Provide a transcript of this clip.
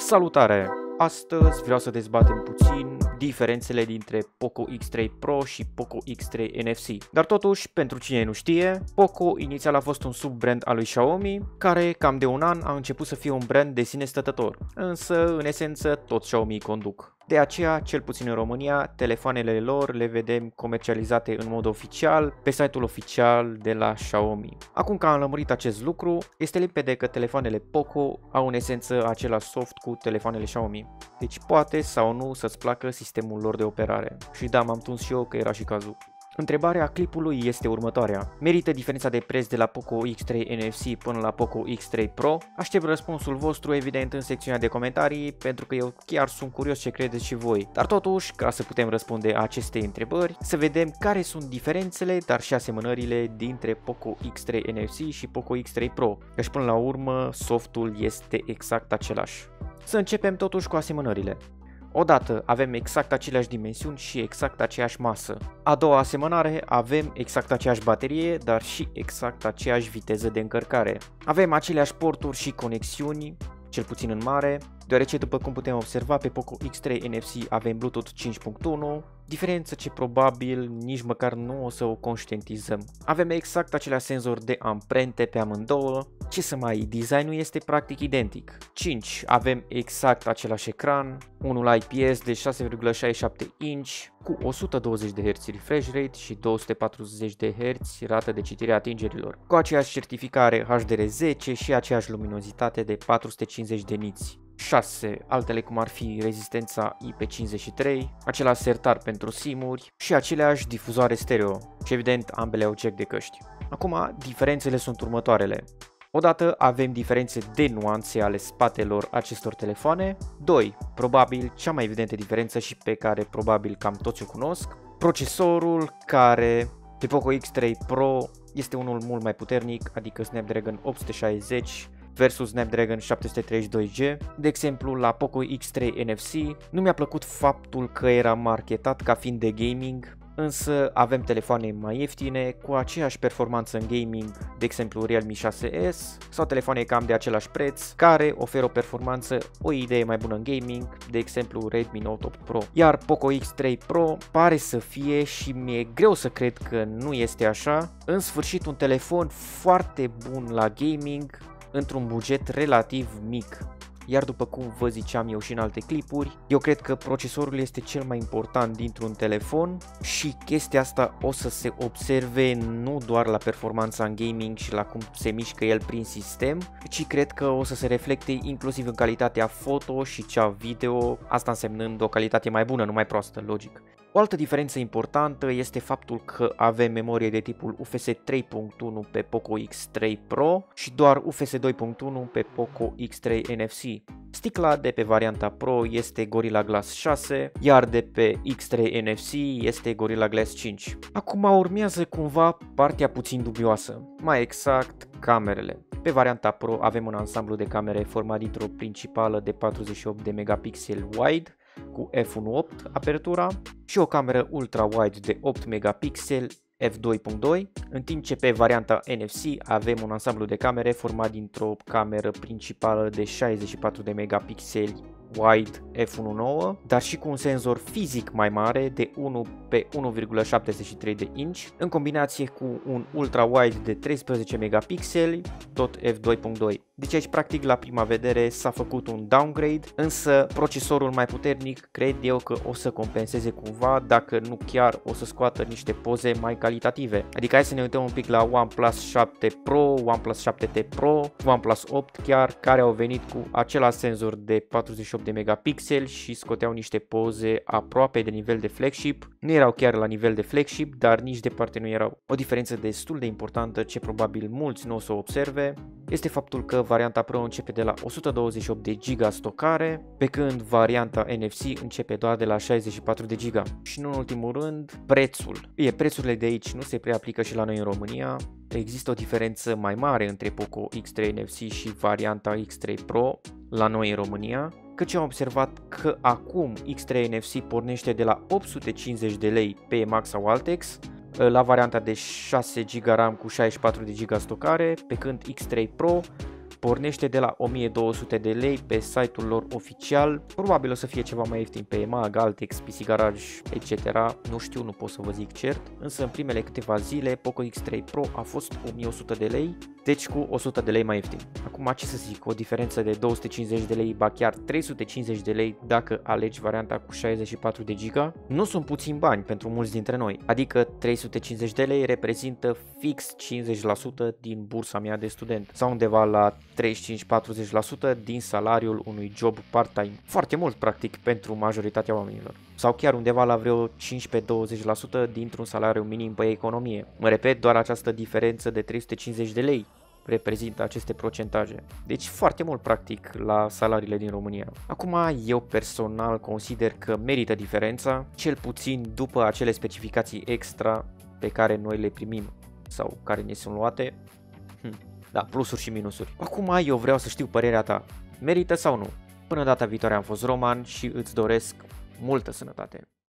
Salutare! Astăzi vreau să dezbatem puțin diferențele dintre Poco X3 Pro și Poco X3 NFC. Dar totuși, pentru cine nu știe, Poco inițial a fost un sub-brand al lui Xiaomi, care cam de un an a început să fie un brand de sine stătător. Însă, în esență, tot Xiaomi conduc. De aceea, cel puțin în România, telefoanele lor le vedem comercializate în mod oficial pe site-ul oficial de la Xiaomi. Acum că am lămurit acest lucru, este limpede că telefoanele Poco au în esență același soft cu telefoanele Xiaomi. Deci poate sau nu să-ți placă sistemul lor de operare. Și da, m-am tuns și eu că era și cazul. Întrebarea clipului este următoarea. Merită diferența de preț de la Poco X3 NFC până la Poco X3 Pro? Aștept răspunsul vostru evident în secțiunea de comentarii pentru că eu chiar sunt curios ce credeți și voi. Dar totuși, ca să putem răspunde aceste întrebări, să vedem care sunt diferențele, dar și asemănările dintre Poco X3 NFC și Poco X3 Pro. Căci până la urmă, softul este exact același. Să începem totuși cu asemănările. Odată avem exact aceleași dimensiuni și exact aceeași masă. A doua asemănare avem exact aceeași baterie, dar și exact aceeași viteză de încărcare. Avem aceleași porturi și conexiuni, cel puțin în mare, deoarece după cum putem observa pe Poco X3 NFC avem Bluetooth 5.1, diferență ce probabil nici măcar nu o să o conștientizăm. Avem exact aceleași senzori de amprente pe amândouă, ce să mai, designul este practic identic. 5. Avem exact același ecran, unul IPS de 6,67 inch cu 120 de Hz refresh rate și 240 de Hz rată de citire a atingerilor, cu aceeași certificare HDR10 și aceeași luminozitate de 450 de niți. 6, altele cum ar fi rezistența IP53, același sertar pentru simuri și aceleași difuzoare stereo și evident ambele au jack de căști. Acum, diferențele sunt următoarele. Odată avem diferențe de nuanțe ale spatelor acestor telefoane. 2. Probabil cea mai evidentă diferență și pe care probabil cam toți o cunosc. Procesorul care pe Poco X3 Pro este unul mult mai puternic, adică Snapdragon 860 versus Snapdragon 732G. De exemplu, la Poco X3 NFC nu mi-a plăcut faptul că era marketat ca fiind de gaming, însă avem telefoane mai ieftine cu aceeași performanță în gaming, de exemplu Realme 6S sau telefoane cam de același preț care oferă o performanță, o idee mai bună în gaming, de exemplu Redmi Note 8 Pro. Iar Poco X3 Pro pare să fie și mi-e greu să cred că nu este așa, în sfârșit un telefon foarte bun la gaming, într-un buget relativ mic. Iar după cum vă ziceam eu și în alte clipuri, eu cred că procesorul este cel mai important dintr-un telefon și chestia asta o să se observe nu doar la performanța în gaming și la cum se mișcă el prin sistem, ci cred că o să se reflecte inclusiv în calitatea foto și cea video, asta însemnând o calitate mai bună, nu mai proastă, logic. O altă diferență importantă este faptul că avem memorie de tipul UFS 3.1 pe Poco X3 Pro și doar UFS 2.1 pe Poco X3 NFC. Sticla de pe varianta Pro este Gorilla Glass 6, iar de pe X3 NFC este Gorilla Glass 5. Acum urmează cumva partea puțin dubioasă, mai exact camerele. Pe varianta Pro avem un ansamblu de camere format dintr-o principală de 48 de megapixel wide, cu f1.8 apertura și o cameră ultra-wide de 8 megapixel f2.2, în timp ce pe varianta NFC avem un ansamblu de camere format dintr-o cameră principală de 64 de megapixeli wide f1.9, dar și cu un senzor fizic mai mare de 1 pe 1,73 de inch, în combinație cu un ultra-wide de 13 megapixeli, tot f2.2. Deci aici practic la prima vedere s-a făcut un downgrade, însă procesorul mai puternic cred eu că o să compenseze cumva dacă nu chiar o să scoată niște poze mai calitative. Adică hai să ne uităm un pic la OnePlus 7 Pro, OnePlus 7T Pro, OnePlus 8 chiar, care au venit cu același senzor de 48 de megapixeli și scoteau niște poze aproape de nivel de flagship. Nu erau chiar la nivel de flagship, dar nici departe nu erau. O diferență destul de importantă ce probabil mulți nu o să o observe este faptul că varianta Pro începe de la 128 de GB stocare, pe când varianta NFC începe doar de la 64 de GB. Și nu în ultimul rând, prețul. E, prețurile de aici nu se prea aplică și la noi în România, există o diferență mai mare între Poco X3 NFC și varianta X3 Pro la noi în România, căci am observat că acum X3 NFC pornește de la 850 de lei pe Max sau Altex, la varianta de 6 GB RAM cu 64 de GB stocare, pe când X3 Pro pornește de la 1200 de lei pe site-ul lor oficial, probabil o să fie ceva mai ieftin pe EMAG, Altex, PC Garage, etc. Nu știu, nu pot să vă zic cert, însă în primele câteva zile Poco X3 Pro a fost 1100 de lei, deci cu 100 de lei mai ieftin. Acum ce să zic, o diferență de 250 de lei, ba chiar 350 de lei dacă alegi varianta cu 64 de giga, nu sunt puțini bani pentru mulți dintre noi, adică 350 de lei reprezintă fix 50% din bursa mea de student sau undeva la 35-40% din salariul unui job part-time. Foarte mult practic pentru majoritatea oamenilor sau chiar undeva la vreo 15-20% dintr-un salariu minim pe economie. Mă repet, doar această diferență de 350 de lei reprezintă aceste procentaje. Deci foarte mult practic la salariile din România. Acum eu personal consider că merită diferența, cel puțin după acele specificații extra pe care noi le primim sau care ne sunt luate. Hm, da, plusuri și minusuri. Acum eu vreau să știu părerea ta. Merită sau nu? Până data viitoare am fost Roman și îți doresc multă sănătate!